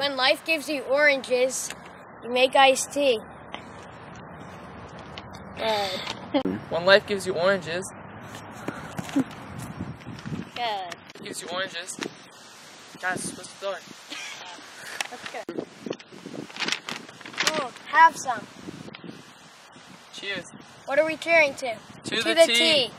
When life gives you oranges, you make iced tea. Good. When life gives you oranges, Good. gives you oranges. Guys, what's the door? That's good. Oh, have some. Cheers. What are we cheering to? To, to the, the tea. tea.